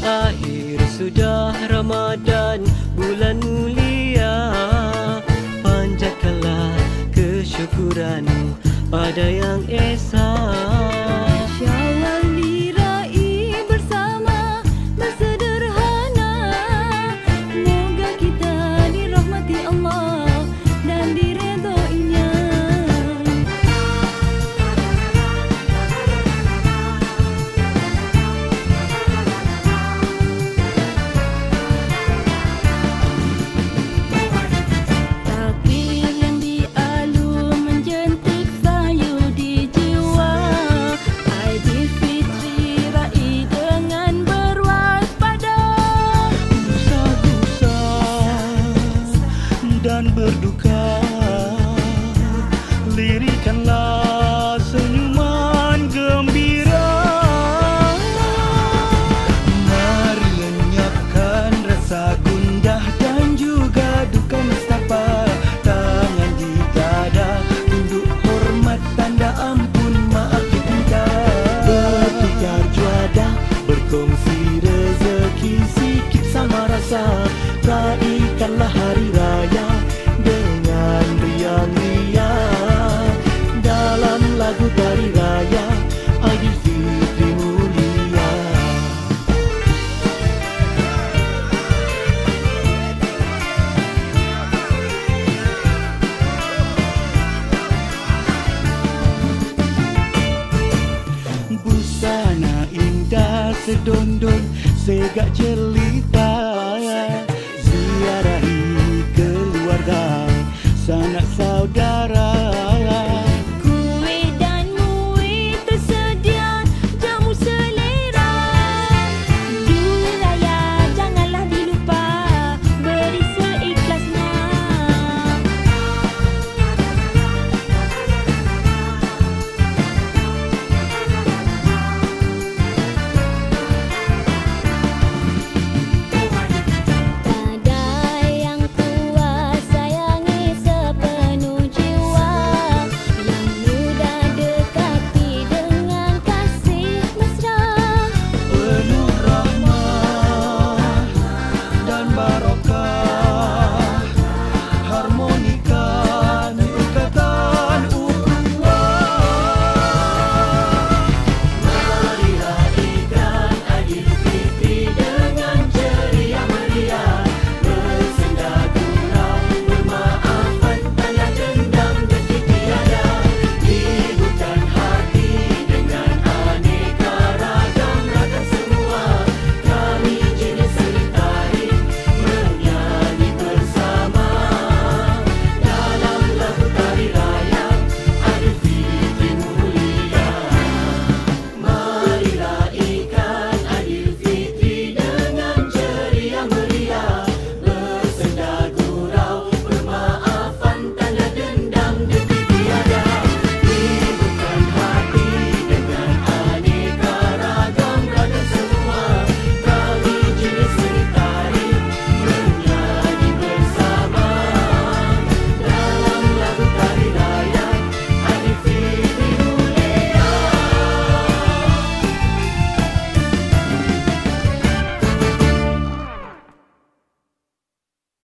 berakhir sudah Ramadan bulan mulia. Panjatkanlah kesyukuran pada yang esa. dirikanlah sedondon segak jeli.